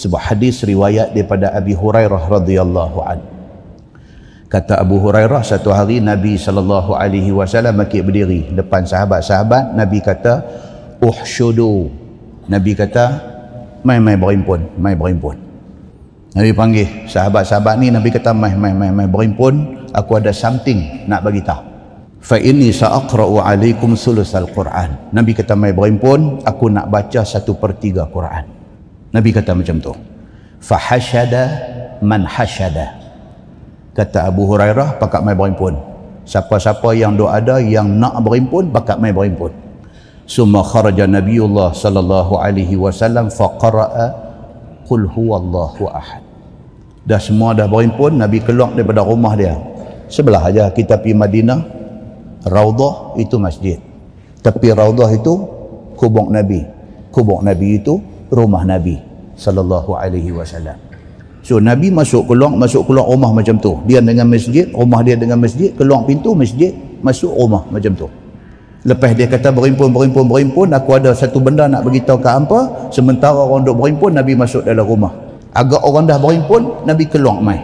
sebuah hadis riwayat daripada Abi Hurairah radhiyallahu an. Kata Abu Hurairah satu hari Nabi sallallahu alaihi wasallam maki berdiri depan sahabat-sahabat Nabi kata uhshudu. Nabi kata mai mai berimpun mai berimpun Nabi panggil sahabat-sahabat ni Nabi kata mai mai mai mai berimpun aku ada something nak bagi tahu. Fa inni sa'aqra'u alaikum sulusal Quran. Nabi kata mai berimpun aku nak baca satu per tiga Quran Nabi kata macam tu. Fa hashada man hashada. Kata Abu Hurairah pakat mai berimpun siapa-siapa yang doa ada yang nak berimpun pakat mai berimpun summa kharaja nabiullah sallallahu alaihi wasallam faqara'a qul huwallahu ahad. Dah semua dah berimpun nabi keluar daripada rumah dia. Sebelah aja kita pergi Madinah Raudhah itu masjid. Tapi Raudhah itu kubur nabi. Kubur nabi itu rumah nabi sallallahu alaihi wasallam So Nabi masuk keluar masuk keluar rumah macam tu. Dia dengan masjid, rumah dia dengan masjid, keluar pintu masjid, masuk rumah macam tu. Lepas dia kata berimpun berimpun berimpun aku ada satu benda nak beritahu ke hampa sementara orang duk berimpun Nabi masuk dalam rumah. Agak orang dah berimpun Nabi keluar mai.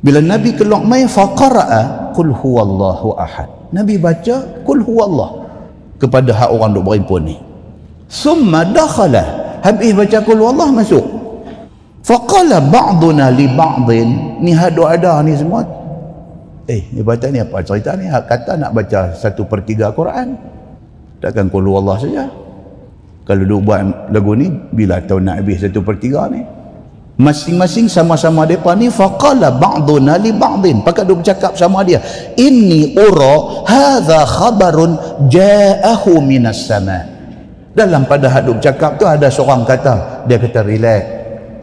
Bila Nabi keluar mai faqara'a qul huwallahu ahad. Nabi baca qul huwallah kepada hak orang duk berimpun ni. Summa dakhala. Habis baca qul huwallah masuk. Faqala ba'duna li ba'din ni hadu ada ni semua. Eh, ni baca ni apa cerita ni? Kata nak baca satu per tiga Quran. Takkan kulu Allah saja. Kalau duk buat lagu ni, bila tahu nak habis satu per tiga ni? Masing-masing sama-sama mereka ni faqala ba'duna li ba'din. Pakat duk bercakap sama dia. Inni ura hadha khabarun ja'ahu minas sama. Dalam pada haduk cakap tu ada seorang kata, dia kata relax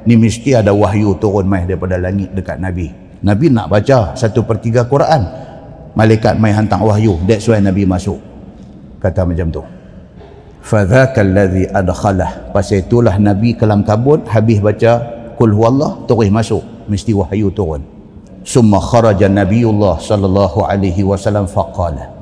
ni mesti ada wahyu turun mai daripada langit dekat Nabi. Nabi nak baca satu per tiga Quran. Malaikat mai hantar wahyu. That's why Nabi masuk. Kata macam tu. Fadhaka alladhi adkhalah. Pasal itulah Nabi kelam kabut habis baca Qul huwallah terus masuk. Mesti wahyu turun. Summa kharaja Nabiullah sallallahu alaihi wasallam faqala.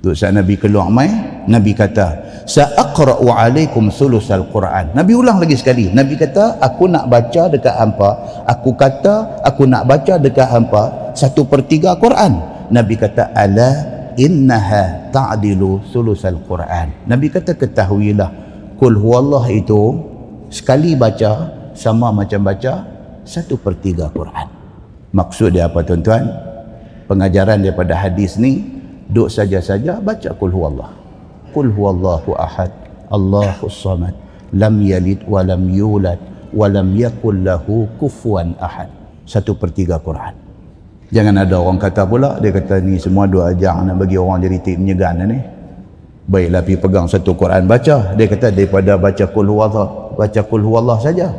Tu saat Nabi keluar mai, Nabi kata, sa'aqra'u alaikum sulusal Quran. Nabi ulang lagi sekali. Nabi kata, aku nak baca dekat hampa. Aku kata, aku nak baca dekat hampa satu per tiga Quran. Nabi kata, ala innaha ta'dilu sulusal Quran. Nabi kata, ketahuilah. Kul huwallah itu, sekali baca, sama macam baca satu per tiga Quran. Maksud dia apa tuan-tuan? Pengajaran daripada hadis ni, duk saja-saja baca kul huwallah. Qul huwallahu ahad, Allahus samad, lam yalid wa lam yulad wa lam yakul lahu kufuwan ahad. Satu per tiga Quran. Jangan ada orang kata pula, dia kata ni semua dua ajang nak bagi orang jadi tik menyegan ni. Baiklah pergi pegang satu Quran baca. Dia kata daripada baca kul huwallah, baca kul huwallah saja.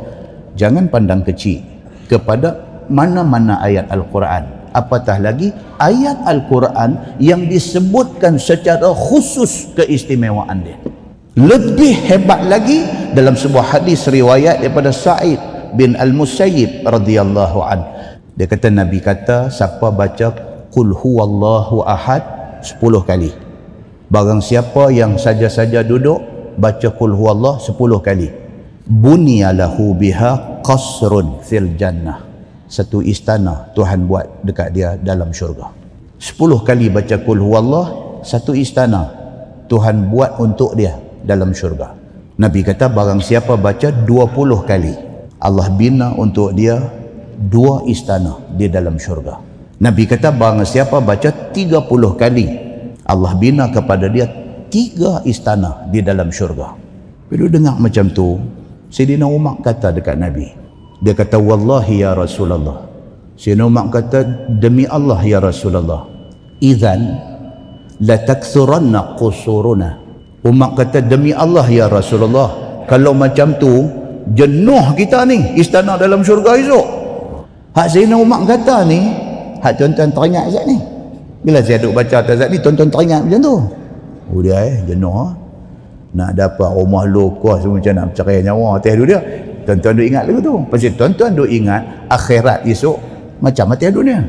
Jangan pandang kecil kepada mana-mana ayat Al-Quran apatah lagi ayat Al-Quran yang disebutkan secara khusus keistimewaan dia. Lebih hebat lagi dalam sebuah hadis riwayat daripada Sa'id bin Al-Musayyib radhiyallahu an. Dia kata Nabi kata siapa baca qul huwallahu ahad 10 kali. Barang siapa yang saja-saja duduk baca qul huwallah 10 kali. Bunyalahu biha qasrun fil jannah satu istana Tuhan buat dekat dia dalam syurga. Sepuluh kali baca kul huwallah, satu istana Tuhan buat untuk dia dalam syurga. Nabi kata barang siapa baca dua puluh kali, Allah bina untuk dia dua istana di dalam syurga. Nabi kata barang siapa baca tiga puluh kali, Allah bina kepada dia tiga istana di dalam syurga. Bila dengar macam tu, Sayyidina Umar kata dekat Nabi, dia kata wallahi ya Rasulullah. Sayyidina Umar kata demi Allah ya Rasulullah. Idzan la takthuranna qusuruna. Umar kata demi Allah ya Rasulullah. Kalau macam tu jenuh kita ni istana dalam syurga esok. Hak Sayyidina Umar kata ni, hak tuan-tuan teringat Zat ni. Bila saya duk baca atas ni, tuan-tuan teringat macam tu. Oh dia eh, jenuh ha? Nak dapat rumah lokuh semua macam nak bercerai nyawa atas dia. Tuan-tuan duk ingat lagu tu. Pasal tuan-tuan duk ingat akhirat esok macam mati dunia.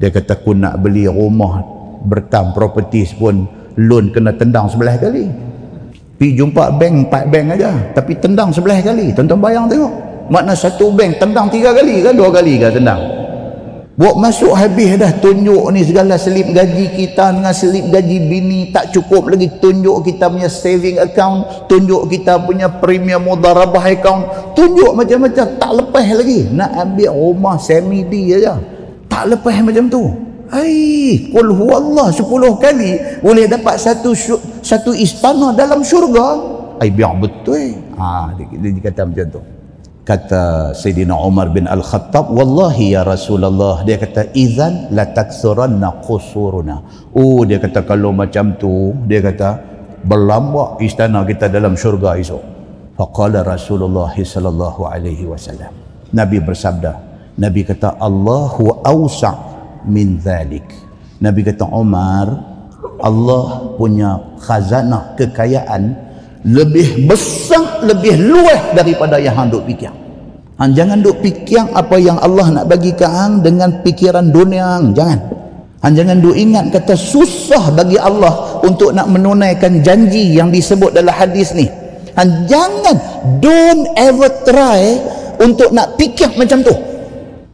Dia kata aku nak beli rumah bertam property pun loan kena tendang sebelah kali. Pi jumpa bank empat bank aja tapi tendang sebelah kali. Tuan-tuan bayang tengok. makna satu bank tendang tiga kali kan dua kali kan tendang buat masuk habis dah tunjuk ni segala selip gaji kita dengan selip gaji bini tak cukup lagi tunjuk kita punya saving account tunjuk kita punya premium mudarabah account tunjuk macam-macam tak lepas lagi nak ambil rumah semi D aja tak lepas macam tu Hai, kul huwallah 10 kali boleh dapat satu satu istana dalam syurga. Ai biar betul. Ha, dia, dia, dia kata macam tu kata Sayyidina Umar bin Al-Khattab wallahi ya Rasulullah dia kata izan la taksuranna qusuruna oh dia kata kalau macam tu dia kata berlambak istana kita dalam syurga esok. Faqala Rasulullah sallallahu alaihi wasallam. Nabi bersabda Nabi kata Allahu awsa' min zalik Nabi kata Umar Allah punya khazanah kekayaan lebih besar, lebih luas daripada yang hang duk fikir. Hang jangan duk fikir apa yang Allah nak bagi ke hang dengan fikiran dunia hang. Jangan. Hang jangan duk ingat kata susah bagi Allah untuk nak menunaikan janji yang disebut dalam hadis ni. Hang jangan don't ever try untuk nak fikir macam tu.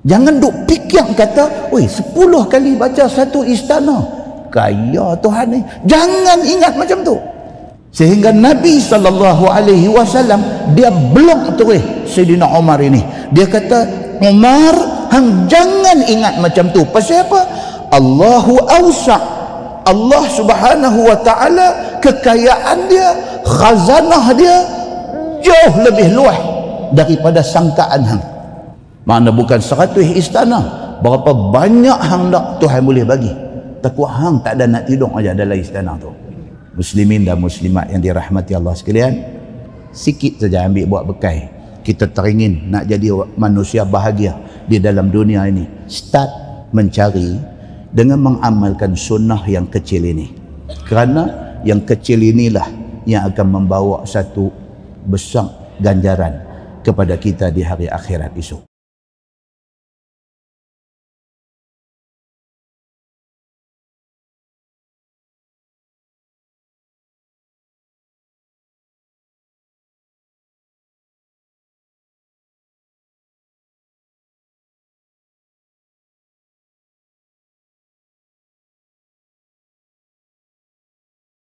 Jangan duk fikir kata, "Oi, 10 kali baca satu istana." Kaya Tuhan ni. Jangan ingat macam tu sehingga Nabi sallallahu alaihi wasallam dia blok terus Sayyidina Umar ini. Dia kata Umar hang jangan ingat macam tu. Pasal apa? Allahu awsa. Allah subhanahu wa ta'ala kekayaan dia khazanah dia jauh lebih luas daripada sangkaan hang. Mana bukan seratus istana berapa banyak hang nak Tuhan boleh bagi. Takut hang tak ada nak tidur aja dalam istana tu muslimin dan muslimat yang dirahmati Allah sekalian sikit saja ambil buat bekai. Kita teringin nak jadi manusia bahagia di dalam dunia ini. Start mencari dengan mengamalkan sunnah yang kecil ini. Kerana yang kecil inilah yang akan membawa satu besar ganjaran kepada kita di hari akhirat esok